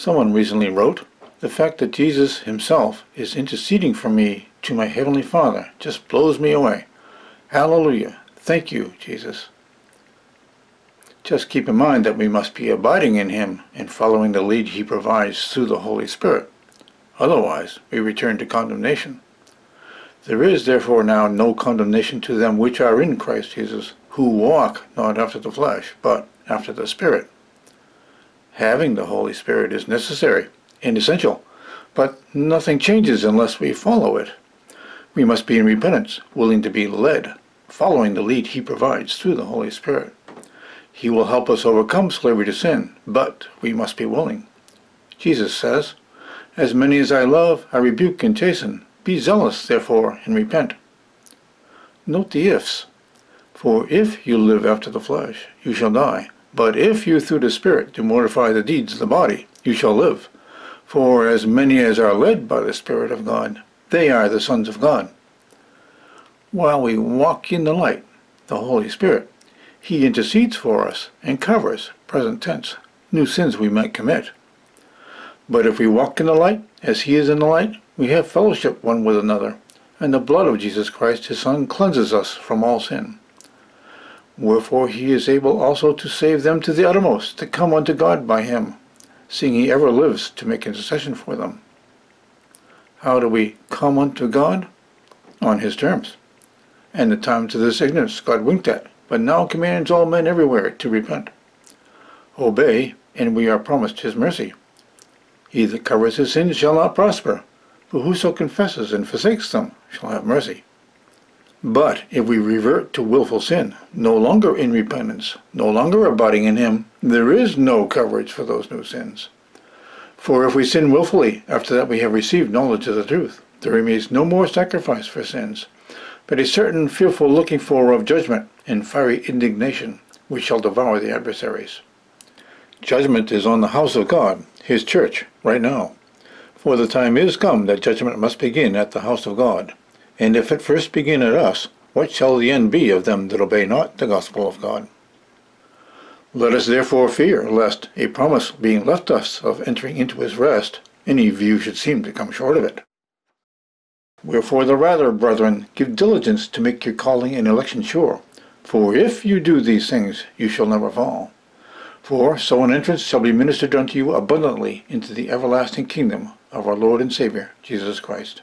Someone recently wrote, the fact that Jesus himself is interceding for me to my Heavenly Father just blows me away. Hallelujah. Thank you, Jesus. Just keep in mind that we must be abiding in Him and following the lead He provides through the Holy Spirit. Otherwise, we return to condemnation. There is therefore now no condemnation to them which are in Christ Jesus, who walk not after the flesh, but after the Spirit. Having the Holy Spirit is necessary and essential, but nothing changes unless we follow it. We must be in repentance, willing to be led, following the lead He provides through the Holy Spirit. He will help us overcome slavery to sin, but we must be willing. Jesus says, As many as I love, I rebuke and chasten. Be zealous, therefore, and repent. Note the ifs. For if you live after the flesh, you shall die. But if you through the Spirit do mortify the deeds of the body, you shall live. For as many as are led by the Spirit of God, they are the sons of God. While we walk in the light, the Holy Spirit, he intercedes for us and covers, present tense, new sins we might commit. But if we walk in the light, as he is in the light, we have fellowship one with another, and the blood of Jesus Christ his Son cleanses us from all sin. Wherefore he is able also to save them to the uttermost, to come unto God by him, seeing he ever lives to make intercession for them. How do we come unto God? On his terms. And the time to this ignorance God winked at, but now commands all men everywhere to repent. Obey, and we are promised his mercy. He that covers his sins shall not prosper, but whoso confesses and forsakes them shall have mercy. But if we revert to wilful sin, no longer in repentance, no longer abiding in him, there is no coverage for those new sins. For if we sin wilfully after that we have received knowledge of the truth, there remains no more sacrifice for sins, but a certain fearful looking for of judgment and fiery indignation, which shall devour the adversaries. Judgment is on the house of God, his church, right now. For the time is come that judgment must begin at the house of God. And if it first begin at us, what shall the end be of them that obey not the gospel of God? Let us therefore fear, lest, a promise being left us of entering into his rest, any you should seem to come short of it. Wherefore the rather, brethren, give diligence to make your calling and election sure. For if you do these things, you shall never fall. For so an entrance shall be ministered unto you abundantly into the everlasting kingdom of our Lord and Savior, Jesus Christ.